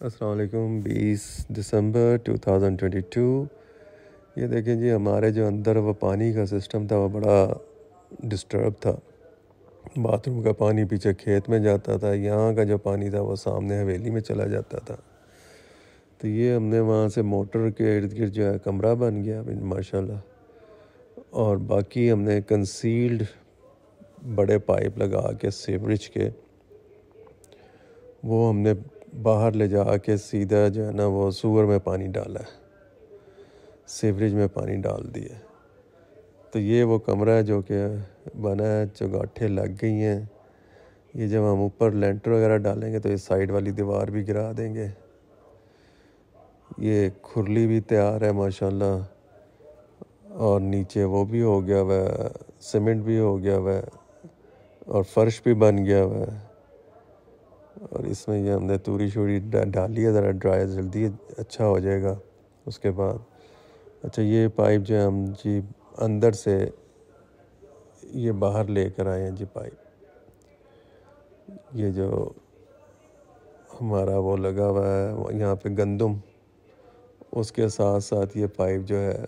असलकुम बीस दिसंबर 2022 ये देखें जी, हमारे जो अंदर वो पानी का सिस्टम था, वो बड़ा डिस्टर्ब था। बाथरूम का पानी पीछे खेत में जाता था, यहाँ का जो पानी था, वो सामने हवेली में चला जाता था। तो ये हमने वहाँ से मोटर के इर्द गिर्द जो है, कमरा बन गया, माशाल्लाह। और बाकी हमने कंसील्ड बड़े पाइप लगा के सीवरेज के, वो हमने बाहर ले जा के सीधा जो है ना वो सूअर में पानी डाला है। सीवरेज में पानी डाल दिया तो ये वो कमरा है जो कि बना है, चौगाठे लग गई हैं। ये जब हम ऊपर लेंटर वगैरह डालेंगे तो ये साइड वाली दीवार भी गिरा देंगे। ये खुरली भी तैयार है, माशाल्लाह। और नीचे वो भी हो गया हुआ सीमेंट भी हो गया हुआ और फर्श भी बन गया हुआ है। और इसमें ये हमने तूरी शूरी डाली है ज़रा ड्राई, जल्दी अच्छा हो जाएगा। उसके बाद अच्छा ये पाइप जो हम जी अंदर से ये बाहर लेकर आए हैं जी पाइप। ये जो हमारा वो लगा हुआ है यहाँ पे गंदम, उसके साथ साथ ये पाइप जो है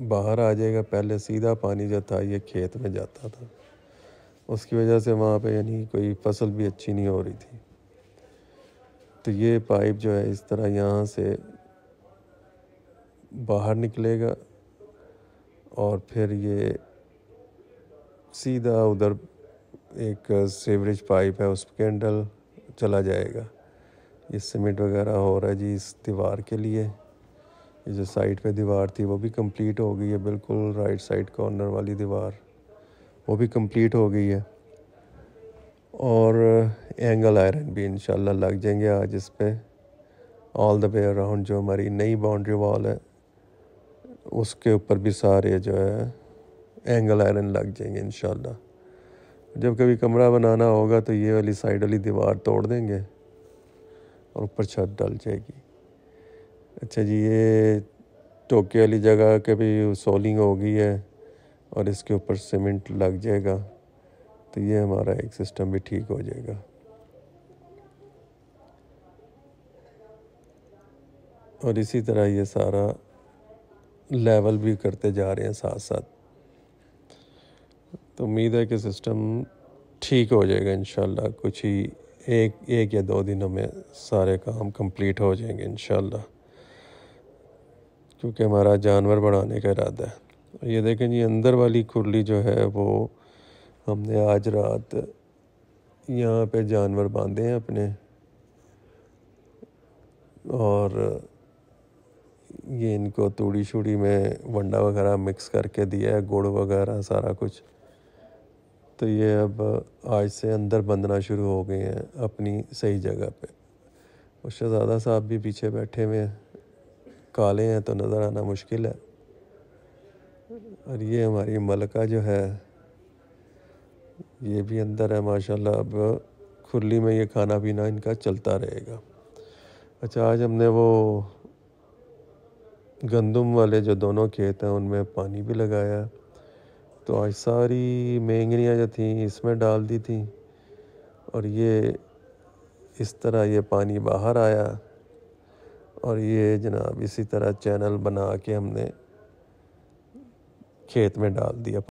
बाहर आ जाएगा। पहले सीधा पानी जो था, ये खेत में जाता था। उसकी वजह से वहाँ पे यानी कोई फ़सल भी अच्छी नहीं हो रही थी। तो ये पाइप जो है इस तरह यहाँ से बाहर निकलेगा और फिर ये सीधा उधर एक सीवरेज पाइप है, उस कैंडल चला जाएगा। ये सीमेंट वगैरह हो रहा है जी इस दीवार के लिए। ये जो साइड पे दीवार थी वो भी कंप्लीट हो गई है, बिल्कुल राइट साइड कॉर्नर वाली दीवार। वो भी कंप्लीट हो गई है। और एंगल आयरन भी इंशाल्लाह लग जाएँगे आज इस पर ऑल द वे अराउंड जो हमारी नई बाउंड्री वॉल है, उसके ऊपर भी सारे जो है एंगल आयरन लग जाएँगे इंशाल्लाह। जब कभी कमरा बनाना होगा तो ये वाली साइड वाली दीवार तोड़ देंगे और ऊपर छत डल जाएगी। अच्छा जी, ये टोके वाली जगह के भी सोलिंग हो गई है। और इसके ऊपर सीमेंट लग जाएगा तो ये हमारा एक सिस्टम भी ठीक हो जाएगा। और इसी तरह ये सारा लेवल भी करते जा रहे हैं साथ साथ तो उम्मीद है कि सिस्टम ठीक हो जाएगा इन कुछ ही एक एक या दो दिनों में सारे काम कंप्लीट हो जाएँगे इन क्योंकि हमारा जानवर बढ़ाने का इरादा है। ये देखें जी, अंदर वाली खुरली जो है वो हमने आज रात यहाँ पे जानवर बांधे हैं अपने। और ये इनको तूड़ी शूड़ी में वंडा वगैरह मिक्स करके दिया है, गुड़ वगैरह, सारा कुछ। तो ये अब आज से अंदर बंधना शुरू हो गए हैं अपनी सही जगह पे। और शहज़ादा साहब भी पीछे बैठे हुए हैं। काले हैं तो नज़र आना मुश्किल है। और ये हमारी मलका जो है, ये भी अंदर है, माशाल्लाह। अब खुली में ये खाना पीना इनका चलता रहेगा। अच्छा आज हमने वो गंदम वाले जो दोनों खेत हैं, उनमें पानी भी लगाया। तो आज सारी मेंगनियाँ जो थी, इसमें डाल दी थी। और ये इस तरह ये पानी बाहर आया। और ये जनाब इसी तरह चैनल बना के हमने खेत में डाल दिया।